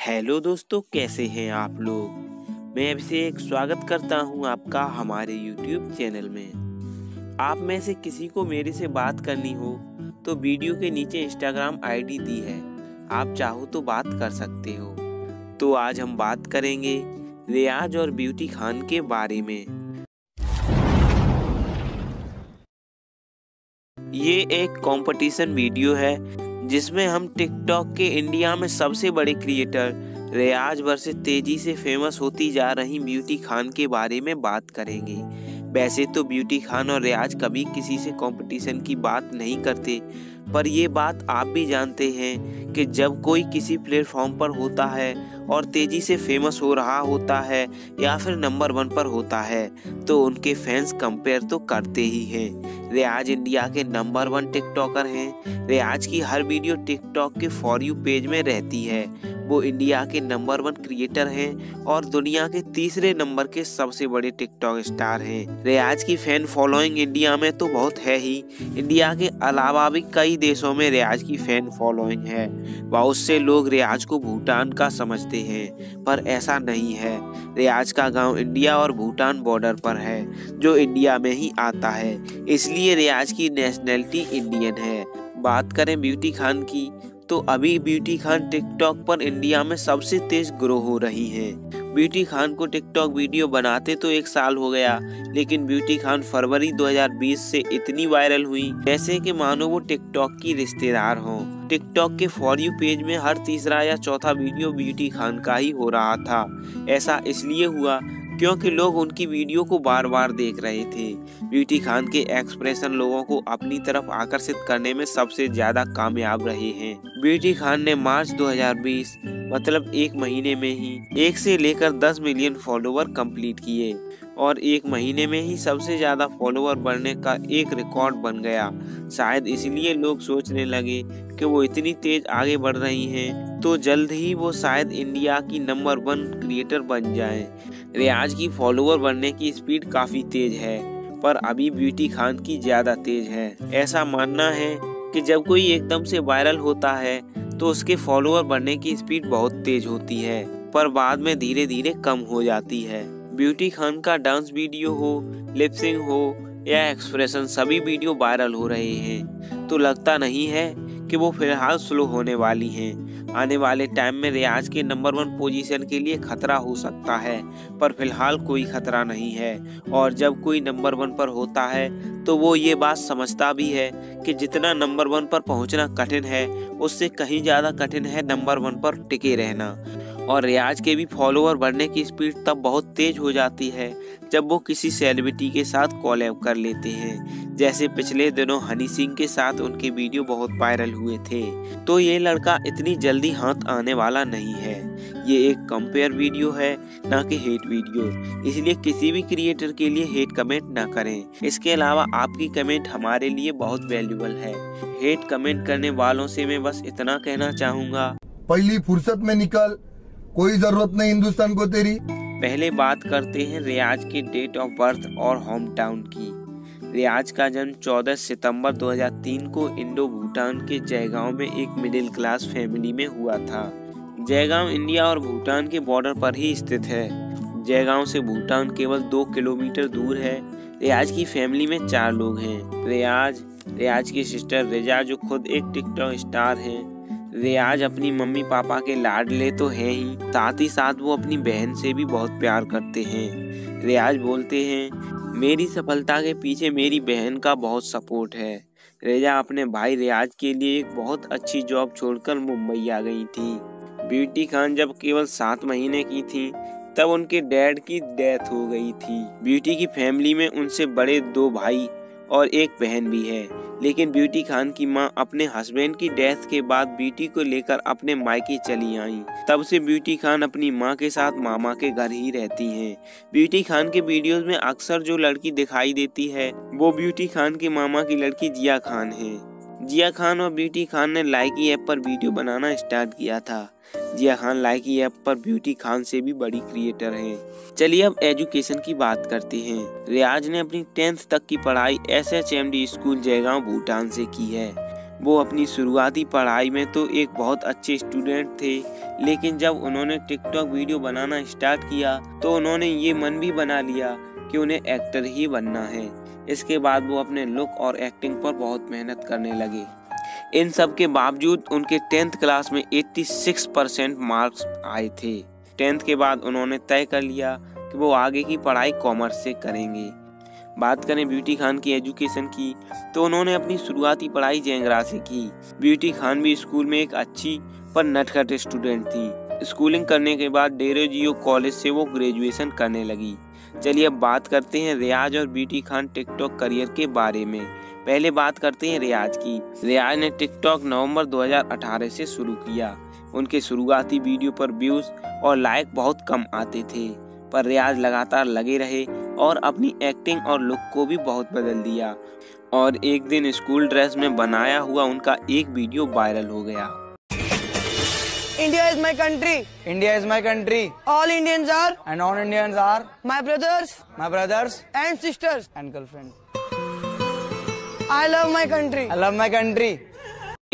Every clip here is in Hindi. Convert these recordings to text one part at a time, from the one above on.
हेलो दोस्तों, कैसे हैं आप लोग? मैं अभिषेक स्वागत करता हूँ आपका हमारे यूट्यूब चैनल में। आप में से किसी को मेरे से बात करनी हो तो वीडियो के नीचे इंस्टाग्राम आईडी दी है। आप चाहो तो बात कर सकते हो। तो आज हम बात करेंगे रियाज और ब्यूटी खान के बारे में। ये एक कंपटीशन वीडियो है जिसमें हम टिकटॉक के इंडिया में सबसे बड़े क्रिएटर रियाज भर से तेज़ी से फ़ेमस होती जा रही ब्यूटी खान के बारे में बात करेंगे। वैसे तो ब्यूटी खान और रियाज कभी किसी से कंपटीशन की बात नहीं करते पर ये बात आप भी जानते हैं कि जब कोई किसी प्लेटफॉर्म पर होता है और तेज़ी से फ़ेमस हो रहा होता है या फिर नंबर वन पर होता है तो उनके फैंस कंपेयर तो करते ही हैं। रियाज इंडिया के नंबर वन टिकटॉकर हैं। रियाज की हर वीडियो टिकटॉक के फॉर यू पेज में रहती है। वो इंडिया के नंबर वन क्रिएटर हैं और दुनिया के तीसरे नंबर के सबसे बड़े टिकटॉक स्टार हैं। रियाज की फ़ैन फॉलोइंग इंडिया में तो बहुत है ही। इंडिया के अलावा भी कई देशों में रियाज की फ़ैन फॉलोइंग है बहुत से लोग रियाज को भूटान का समझते हैं, पर ऐसा नहीं है। रियाज का गाँव इंडिया और भूटान बॉर्डर पर है, जो इंडिया में ही आता है। इसलिए रियाज की नेशनैलिटी इंडियन है। बात करें ब्यूटी खान की तो अभी ब्यूटी खान टिकटॉक पर इंडिया में सबसे तेज ग्रो हो रही हैं। ब्यूटी खान को टिकटॉक वीडियो बनाते तो एक साल हो गया, लेकिन ब्यूटी खान फरवरी 2020 से इतनी वायरल हुई जैसे कि मानो वो टिकटॉक की रिश्तेदार हों। टिकटॉक के फॉर यू पेज में हर तीसरा या चौथा वीडियो ब्यूटी खान का ही हो रहा था। ऐसा इसलिए हुआ क्योंकि लोग उनकी वीडियो को बार बार देख रहे थे। ब्यूटी खान के एक्सप्रेशन लोगों को अपनी तरफ़ आकर्षित करने में सबसे ज़्यादा कामयाब रहे हैं। ब्यूटी खान ने मार्च 2020 मतलब एक महीने में ही, एक से लेकर 10 मिलियन फॉलोवर कंप्लीट किए और एक महीने में ही सबसे ज़्यादा फॉलोवर बढ़ने का एक रिकॉर्ड बन गया। शायद इसलिए लोग सोचने लगे कि वो इतनी तेज आगे बढ़ रही हैं तो जल्द ही वो शायद इंडिया की नंबर वन क्रिएटर बन जाएँ। रियाज की फॉलोवर बढ़ने की स्पीड काफ़ी तेज है। पर अभी ब्यूटी खान की ज़्यादा तेज है। ऐसा मानना है कि जब कोई एकदम से वायरल होता है तो उसके फॉलोअर बढ़ने की स्पीड बहुत तेज होती है, पर बाद में धीरे धीरे कम हो जाती है। ब्यूटी खान का डांस वीडियो हो लिपसिंग हो, या एक्सप्रेशन, सभी वीडियो वायरल हो रहे हैं। तो लगता नहीं है कि वो फ़िलहाल स्लो होने वाली हैं। आने वाले टाइम में रियाज के नंबर वन पोजीशन के लिए खतरा हो सकता है, पर फ़िलहाल कोई खतरा नहीं है। और जब कोई नंबर वन पर होता है तो वो ये बात समझता भी है कि जितना नंबर वन पर पहुँचना कठिन है, उससे कहीं ज़्यादा कठिन है नंबर वन पर टिके रहना। और रियाज के भी फॉलोअर बढ़ने की स्पीड तब बहुत तेज हो जाती है, जब वो किसी सेलिब्रिटी के साथ कॉलैब कर लेते हैं। जैसे पिछले दिनों हनी सिंह के साथ उनके वीडियो बहुत वायरल हुए थे तो ये लड़का इतनी जल्दी हाथ आने वाला नहीं है। ये एक कंपेयर वीडियो है ना कि हेट वीडियो। इसलिए किसी भी क्रिएटर के लिए हेट कमेंट ना करें। इसके अलावा आपकी कमेंट हमारे लिए बहुत वैल्यूबल है। हेट कमेंट करने वालों से मैं बस इतना कहना चाहूँगा। पहली फुर्सत में निकल कोई ज़रूरत नहीं हिंदुस्तान को तेरी। पहले बात करते हैं रियाज के डेट ऑफ़ बर्थ और होम टाउन की। रियाज का जन्म 14 सितंबर 2003 को इंडो भूटान के जयगांव में एक मिडिल क्लास फैमिली में हुआ था। जयगांव, इंडिया और भूटान के बॉर्डर पर ही स्थित है। जयगांव से भूटान केवल दो किलोमीटर दूर है। रियाज की फैमिली में चार लोग हैं। रियाज रियाज की सिस्टर रिजा, जो खुद एक टिकटॉक स्टार हैं। रियाज अपनी मम्मी पापा के लाडले तो हैं ही, साथ ही साथ वो अपनी बहन से भी बहुत प्यार करते हैं। रियाज बोलते हैं मेरी सफलता के पीछे मेरी बहन का बहुत सपोर्ट है। रेजा अपने भाई रियाज के लिए एक बहुत अच्छी जॉब छोड़कर मुंबई आ गई थी। ब्यूटी खान जब केवल सात महीने की थी, तब उनके डैड की डेथ हो गई थी। ब्यूटी की फैमिली में उनसे बड़े दो भाई और एक बहन भी है लेकिन ब्यूटी खान की माँ अपने हस्बैंड की डेथ के बाद ब्यूटी को लेकर अपने मायके चली आईं। तब से ब्यूटी खान अपनी माँ के साथ मामा के घर ही रहती हैं। ब्यूटी खान के वीडियोस में अक्सर जो लड़की दिखाई देती है, वो ब्यूटी खान के मामा की लड़की जिया खान है जिया खान और ब्यूटी खान ने लाइकी ऐप पर वीडियो बनाना स्टार्ट किया था। जिया खान लाइकी ऐप पर ब्यूटी खान से भी बड़ी क्रिएटर हैं। चलिए अब एजुकेशन की बात करते हैं। रियाज ने अपनी टेंथ तक की पढ़ाई S H M D school Jaigaon, Bhutan से की है। वो अपनी शुरुआती पढ़ाई में तो एक बहुत अच्छे स्टूडेंट थे, लेकिन जब उन्होंने टिकटॉक वीडियो बनाना स्टार्ट किया तो उन्होंने ये मन भी बना लिया कि उन्हें एक्टर ही बनना है। इसके बाद वो अपने लुक और एक्टिंग पर बहुत मेहनत करने लगे। इन सब के बावजूद उनके टेंथ क्लास में 86 परसेंट मार्क्स आए थे। टेंथ के बाद उन्होंने तय कर लिया कि वो आगे की पढ़ाई कॉमर्स से करेंगे। बात करें ब्यूटी खान की एजुकेशन की तो उन्होंने अपनी शुरुआती पढ़ाई जेंगरा से की। ब्यूटी खान भी स्कूल में एक अच्छी पर नटखट स्टूडेंट थी। स्कूलिंग करने के बाद डेरो जियो कॉलेज से वो ग्रेजुएशन करने लगी। चलिए अब बात करते हैं रियाज और ब्यूटी खान टिकटॉक करियर के बारे में। पहले बात करते हैं रियाज की। रियाज ने टिकटॉक नवंबर 2018 से शुरू किया। उनके शुरुआती वीडियो पर व्यूज़ और लाइक बहुत कम आते थे, पर रियाज लगातार लगे रहे और अपनी एक्टिंग और लुक को भी बहुत बदल दिया। और एक दिन स्कूल ड्रेस में बनाया हुआ उनका एक वीडियो वायरल हो गया। India is my country. India is my country, All Indians are and all Indians are my brothers my brothers and sisters. and girlfriend. I love my country. I love my country.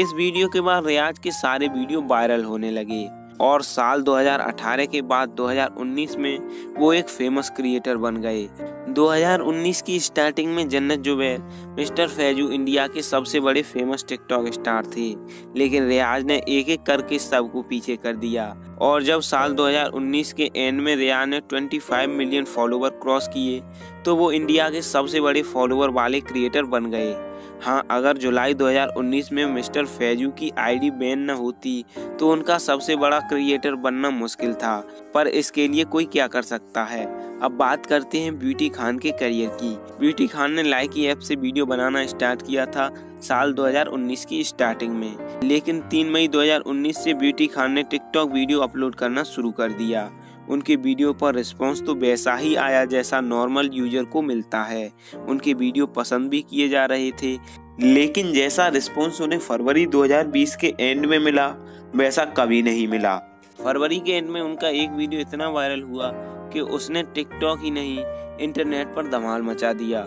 इस वीडियो के बाद रियाज के सारे वीडियो वायरल होने लगे और साल 2018 के बाद 2019 में वो एक फ़ेमस क्रिएटर बन गए। 2019 की स्टार्टिंग में जन्नत जुबैर, मिस्टर फैजू इंडिया के सबसे बड़े फ़ेमस टिकटॉक स्टार थे, लेकिन रियाज ने एक एक करके सबको पीछे कर दिया। और जब साल 2019 के एंड में रियाज ने 25 मिलियन फॉलोवर क्रॉस किए तो वो इंडिया के सबसे बड़े फॉलोवर वाले क्रिएटर बन गए। हाँ अगर जुलाई 2019 में मिस्टर फैजू की आईडी बैन न होती तो उनका सबसे बड़ा क्रिएटर बनना मुश्किल था। पर इसके लिए कोई क्या कर सकता है? अब बात करते हैं ब्यूटी खान के करियर की। ब्यूटी खान ने लाइकी ऐप से वीडियो बनाना स्टार्ट किया था साल 2019 की स्टार्टिंग में। लेकिन 3 मई 2019 से ब्यूटी खान ने टिकटॉक वीडियो अपलोड करना शुरू कर दिया। उनके वीडियो पर रिस्पॉन्स तो वैसा ही आया जैसा नॉर्मल यूज़र को मिलता है। उनके वीडियो पसंद भी किए जा रहे थे, लेकिन जैसा रिस्पॉन्स उन्हें फरवरी 2020 के एंड में मिला, वैसा कभी नहीं मिला। फरवरी के एंड में उनका एक वीडियो इतना वायरल हुआ कि उसने टिकटॉक ही नहीं इंटरनेट पर धमाल मचा दिया।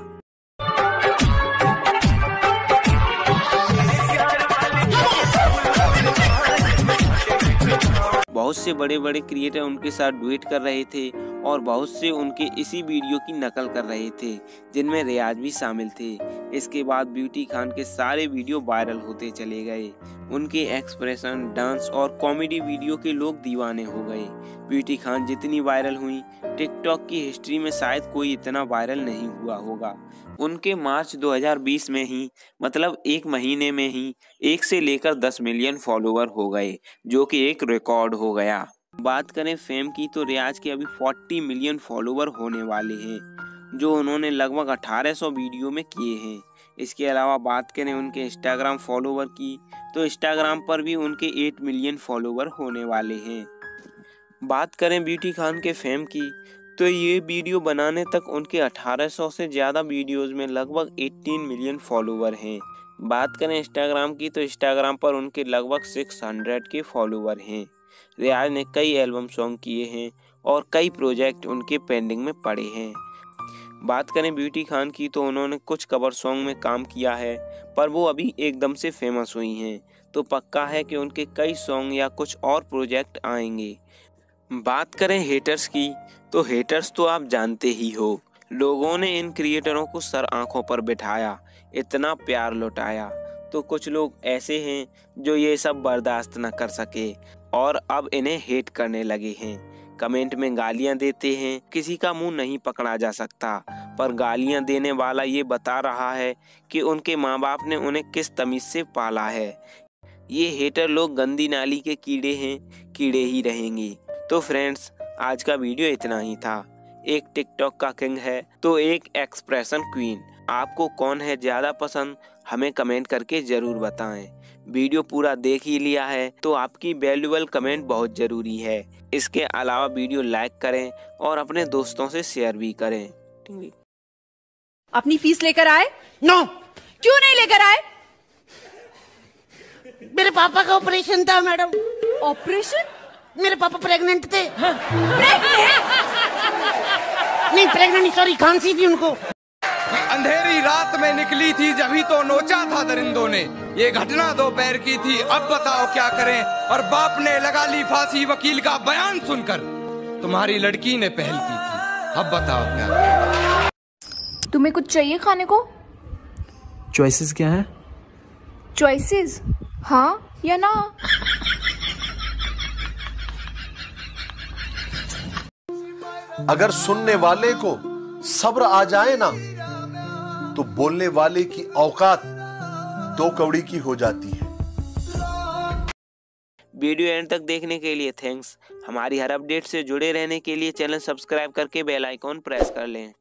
बहुत से बड़े बड़े क्रिएटर उनके साथ डुएट कर रहे थे। और बहुत से उनके इसी वीडियो की नकल कर रहे थे, जिनमें रियाज भी शामिल थे। इसके बाद ब्यूटी खान के सारे वीडियो वायरल होते चले गए। उनके एक्सप्रेशन, डांस और कॉमेडी वीडियो के लोग दीवाने हो गए। ब्यूटी खान जितनी वायरल हुई, टिकटॉक की हिस्ट्री में शायद कोई इतना वायरल नहीं हुआ होगा। उनके मार्च 2020 में ही मतलब एक महीने में ही, एक से लेकर 10 मिलियन फॉलोवर हो गए, जो कि एक रिकॉर्ड हो गया। बात करें फेम की तो रियाज के अभी 40 मिलियन फॉलोवर होने वाले हैं, जो उन्होंने लगभग 1800 वीडियो में किए हैं। इसके अलावा बात करें उनके इंस्टाग्राम फॉलोवर की तो इंस्टाग्राम पर भी उनके 8 मिलियन फॉलोवर होने वाले हैं। बात करें ब्यूटी खान के फेम की तो ये वीडियो बनाने तक उनके 1800 से ज़्यादा वीडियोस में लगभग 18 मिलियन फॉलोवर हैं। बात करें इंस्टाग्राम की तो इंस्टाग्राम पर उनके लगभग 600 के फॉलोवर हैं। रियाज ने कई एल्बम सॉन्ग किए हैं और कई प्रोजेक्ट उनके पेंडिंग में पड़े हैं। बात करें ब्यूटी खान की तो उन्होंने कुछ कवर सॉन्ग में काम किया है, पर वो अभी एकदम से फ़ेमस हुई हैं। तो पक्का है कि उनके कई सॉन्ग या कुछ और प्रोजेक्ट आएँगे। बात करें हेटर्स की तो हेटर्स तो आप जानते ही हो, लोगों ने इन क्रिएटरों को सर आँखों पर बिठाया, इतना प्यार लुटाया। तो कुछ लोग ऐसे हैं जो ये सब बर्दाश्त न कर सके और अब इन्हें हेट करने लगे हैं। कमेंट में गालियाँ देते हैं, किसी का मुँह नहीं पकड़ा जा सकता, पर गालियाँ देने वाला ये बता रहा है कि उनके माँ बाप ने उन्हें किस तमीज से पाला है। ये हेटर लोग गंदी नाली के कीड़े हैं, कीड़े ही रहेंगे। तो फ्रेंड्स आज का वीडियो इतना ही था। एक टिकटॉक का किंग है तो एक एक्सप्रेशन क्वीन आपको कौन है ज़्यादा पसंद हमें कमेंट करके ज़रूर बताएँ। वीडियो पूरा देख ही लिया है तो आपकी वैल्यूबल कमेंट बहुत ज़रूरी है। इसके अलावा वीडियो लाइक करें और अपने दोस्तों से शेयर भी करें। अपनी फ़ीस लेकर आए? No, क्यों नहीं लेकर आए? मेरे पापा का ऑपरेशन था मैडम ऑपरेशन मेरे पापा प्रेग्नेंट थे। प्रेग्नेंट नहीं प्रेग्नेंट सॉरी खांसी थी उनको। अंधेरी रात में निकली थी जब जभी तो नोचा था दरिंदों ने। ये घटना दोपहर की थी अब बताओ क्या करें? और बाप ने लगा ली फांसी वकील का बयान सुनकर। तुम्हारी लड़की ने पहल की थी। अब बताओ क्या करें? तुम्हें कुछ चाहिए खाने को? चॉइसेस क्या है? चॉइसेस हाँ या ना? अगर सुनने वाले को सब्र आ जाए ना तो बोलने वाले की औकात दो कौड़ी की हो जाती है। वीडियो एंड तक देखने के लिए थैंक्स। हमारी हर अपडेट से जुड़े रहने के लिए चैनल सब्सक्राइब करके बेल आइकॉन प्रेस कर लें।